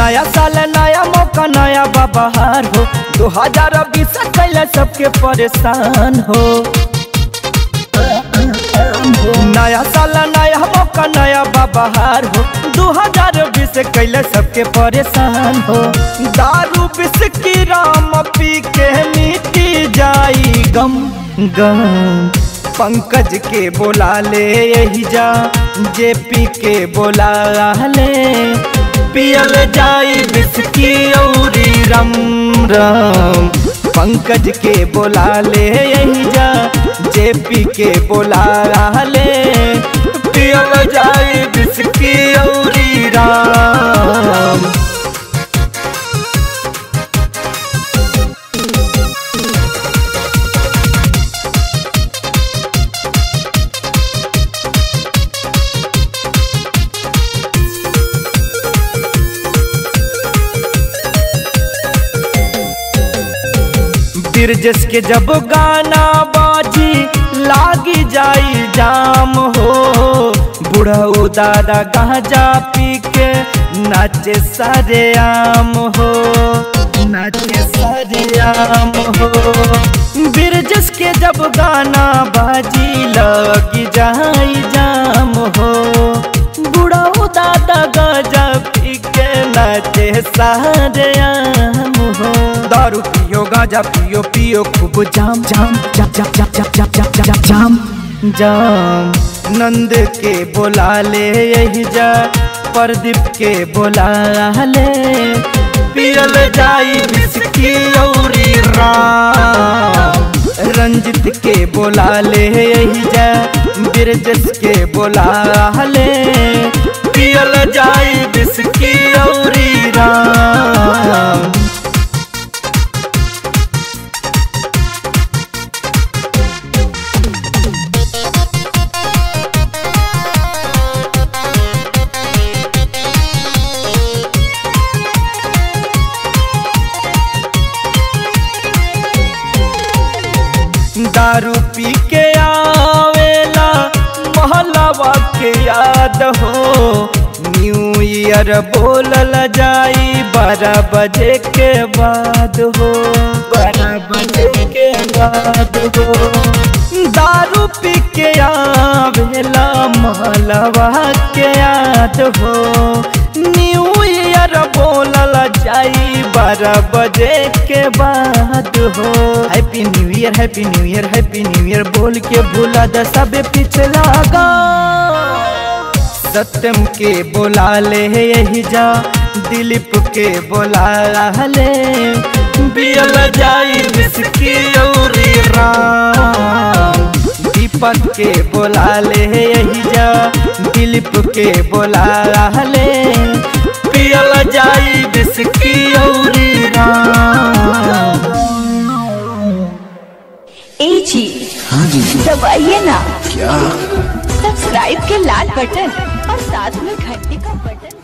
नया साल, नया मौका, नया बबहार हो। दो हज़ार बीस कैले सबके परेशान हो। नया साल, नया मौका, नया बबहार हो। दो हज़ार बीस कैले सबके परेशान हो। दारू बिस की राम पी के मिटी जाई, गम गम। पंकज के बोला ले, यही जा। जेपी के बोला ले। पियल जाई बिस्की औरी रम रम। पंकज के बोला ले यही जा, जेपी के बोला ले पियल जाई बिस्की औरी बिरजस के जब गाना बाजी लागी जाई जाम हो। बुढ़ऊ दादा गांजा पी के नाचे सारे आम हो। नाचे सारे आम हो। बिरजस के जब गाना बाजी लगी जाई जाम हो। बुढ़ऊ दादा गांजा पी के नाचे सारे आम हो। दारू पियो गांजा पियो पियो खूब जाम जाम जाम जाम जाम जाम जाम जाम जाम जाम जाम। नंद के बोला ले यही जा, प्रदीप के बोला ले। पियल जाई बिस्की औरी राम। रंजित के बोला ले यही जा बिरजस के बोला ले। दारू पी के आवेला, महलावा के याद हो। न्यू ईयर बोलल जाई, बारह बजे के बाद हो। बारह बजे के बाद हो। दारू पी के आवेला, महलावा के याद हो। न्यू ईयर बोलल जाई बारह बजे के बाद हो। Happy new year happy new year happy new year बोल के भूला द सब पिछला गा। सत्यम के बोला ले यही जा, दिलीप के बोला ले बियल जाई बिस्की औरी दीपक के बोला ले यही जा, दिलीप के बोला ले दबाइए ना। क्या? सब्सक्राइब के लाल बटन और साथ में घंटी का बटन।